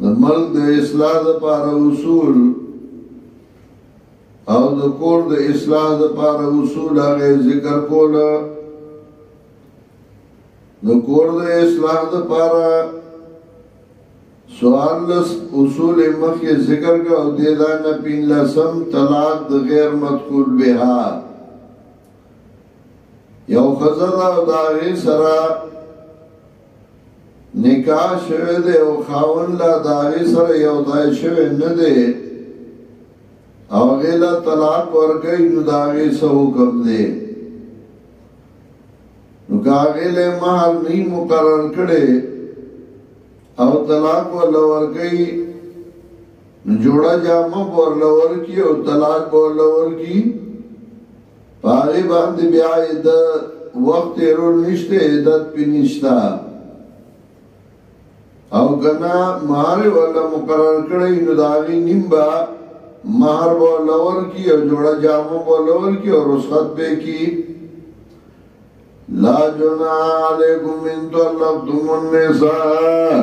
د ملک د اصلاح لپاره اصول او د کور د اصلاح لپاره اصول هغه ذکر کول د کور د اصلاح لپاره سوال لس اصول مخی ذکر کا او دیدان پین لسم طلاق د غیر مدخول بها یو خزر او داغی سرا نکاح شوه دی او خاون لا داغی سره یو ځای شوه نه دی او غیلا طلاق ورکړي نو داغی سو حکم دی نو کاغی له مہر نه مقرر کړي او طلاق ول ورکړي نو جوړا جامه ور لور کی او طلاق ور لور کی پاره باندې بیا عدت وخت تیرول نشته عدت پی نشتا او کنا مہر ولا مقرر کړی نو داغي نیم با مہر ولا ور کی او جوړه جامو ولا ور کی او رخصت به کی لا جنا علیکم ان طلقتم النساء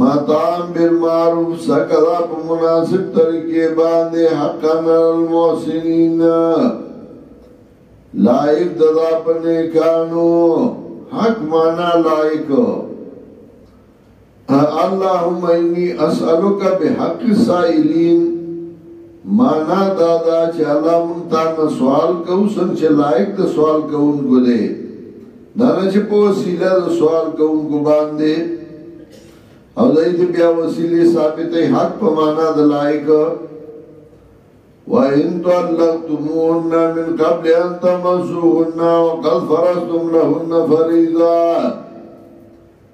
مطعم بالمعروف سکلا په مناسب طریقې باندې حقا المحسنین لایق ددا په نیکانو حق معنا لایق اللهم انی اسالک بحق السائلین معنا دا دا چې الله مونږ تا نه سوال کوو څنګه چې لایق د سوال کوونکو دی دا نه چې په وسیله د سوال کوونکو باندې او دای دې بیا وسیله ثابتې حق په معنا د لایق وَإِن طَلَّقْتُمُوهُنَّ مِنْ قَبْلِ أَن تَمَسُّوهُنَّ وَقَدْ فَرَضْتُمْ لَهُنَّ فَرِيضَةً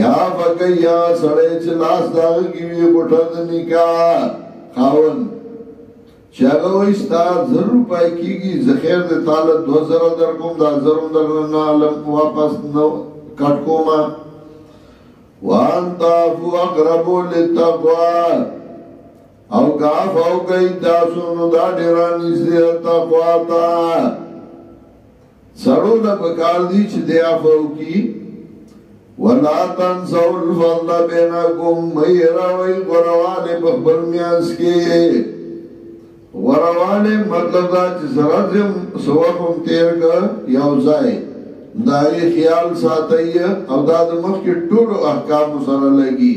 یا بګی یا سړی چې لاس داغه کی وی غټه د نکاح خاون چې هغه وایي ستا زر روپۍ کېږي زه خیر د تاله دو زره در کوم دا زر هم در نه علم واپس نو کټ کوم وان تعفو اقرب للتقوا او کاف او کوي تاسو نو دا ډیران نږدې تقوا ته سړو له پکار دي چې دی عفو کی ولا تنسوا الفضل بينكم ميرا ويل غرواله په خپل میانس کې غرواله مطلب دا چې سره زم سوخم تیر کا یو ځای دای خیال ساتي او دا د مخ کې ټول احکام سره لګي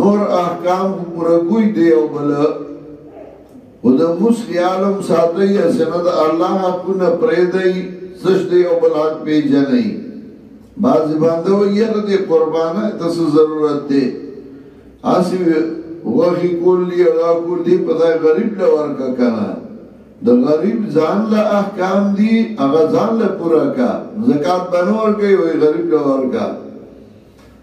نور احکام پورا کوئی دی او بل او د موس خیالم ساته یا سند الله حقونه پرې دی سش دی او بل حق پی جنې باز باندې و یې د قربانه تاسو ضرورت دی اسی وغی کول دی هغه کول دی په ځای غریب له ورکا کنه د غریب ځان له احکام دی هغه ځان له پورا کا زکات بنور کوي وای غریب له ورکا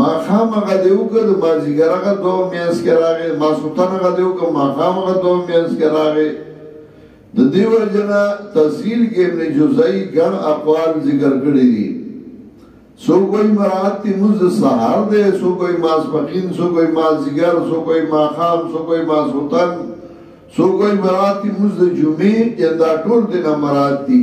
ماښام هغه دی وکړ مازیګر هغه دو میاس کې راغی ماسوتن هغه دی وکړ ماښام هغه دو میاس کې راغی د دیو جنا تفسیر کې ابن جزئی ګڼ اقوال ذکر کړی دي سو کوئی مراد تی مز سحر دے سو کوئی ماس پقین سو کوئی ماس زگر سو کوئی ماخام سو کوئی ماس حتن سو کوئی مراد تی مز جمعی یا دا ټول دینا مراد تی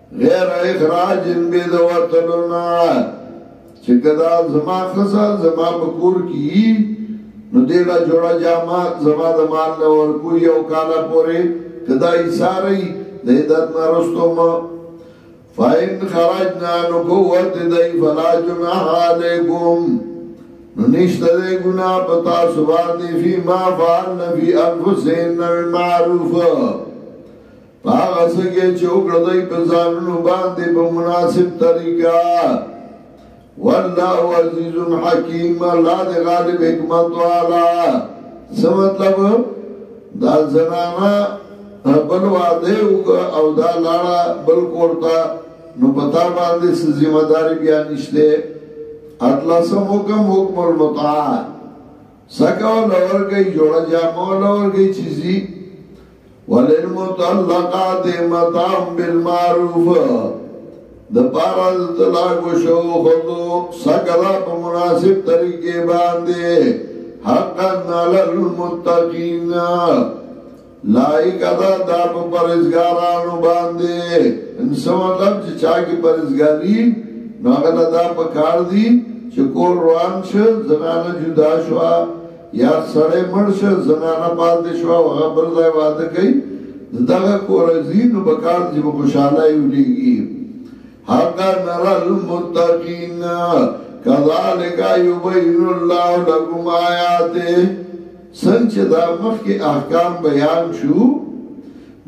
غیر اخراج به د وطنو نه چې کدا زما خزا زما بکور کی نو دیلا جوړا جامه زما د مال نه ورکو یو کاله پورې کدا یې ساري د عدت نه رستو ما فاین خرجنا نو کو ورد دی فلا جناح علیکم نو نشته دی ګنا پتا سبحان دی فی ما فعلنا فی انفسنا معروفا هغه څه کې چې وکړه دوی په ځانونو باندې په مناسب طریقه والله عزیز حکیم الله دې غالب حکمت والا څه مطلب دا زنانا بل واده او دا لاړه بل کورتا نو پتا باندې ذمہ داری بیا نشته اطلسم حکم حکم المتعال سکو لور گئی جوڑا جامو لور گئی چیزی وللمطلقات متام بالمعروف د پارا د طلاق شو خودو سکلا په مناسب طریقې باندې حقا علی المتقین لایق ده دا په پرېزګارانو باندې څه مطلب چې چا کې پرېزګاري نو هغه له دا په کار دي چې کور روان شه زنانه جدا شو یا سړی مړ شه زنانه پاتې شو او هغه بل ځای واده کوي دغه کور ځین نو په کار دي په خوشاله یو لګي حقا نرى المتقين كذلك يبين الله لكم آياته څنګه چې دا مخکې احکام بیان شو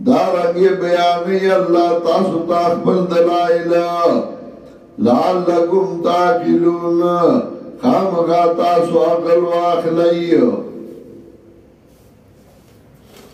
دا رنګه بیانې الله تاسو ته خپل دلایل لعلکم تعقلون خامغا تاسو عقل واخلئ